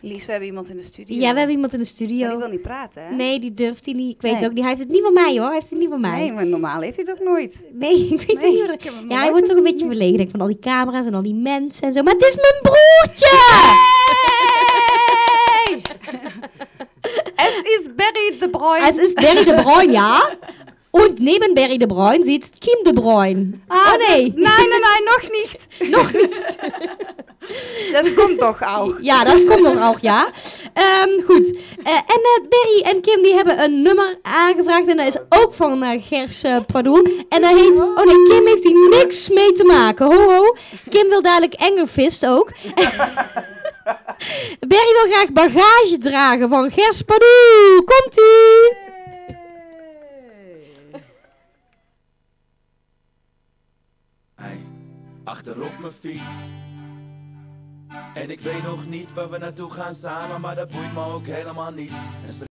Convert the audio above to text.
Lies, we hebben iemand in de studio. Ja, we hebben iemand in de Maar studio. die wil niet praten, hè? Nee, die durft hij niet. Ik weet Nee. ook niet. Hij heeft het niet van mij hoor. Hij heeft het niet van mij. Nee, maar normaal heeft hij het ook nooit. Nee, ik weet Nee, niet. Ja, hij wordt toch een beetje verlegen van al die camera's en al die mensen en zo. Maar het is mijn broertje! Het is Barry de Bruyne. Es ist Barry de Bruyne, ja. Und neben Barry de Bruyne sitzt Kim de Bruyne. Ah, oh nee. Nein, nein, nein, nog niet. Nog niet. Dat komt toch auch. Ja, dat komt nog ook, ja. Ehm, goed. Eh, en eh, Barry en Kim die hebben een nummer aangevraagd. En dat is ook van eh, Gers Pardoel. En dat heet... Oh nee, Kim heeft hier niks mee te maken. Ho, ho. Kim wil dadelijk Engerfist ook. Barry wil graag bagage dragen van Gers Pardoel. Komt-ie! Hey, achterop mijn fiets. En ik weet nog niet waar we naartoe gaan samen, maar dat boeit me ook helemaal niet. En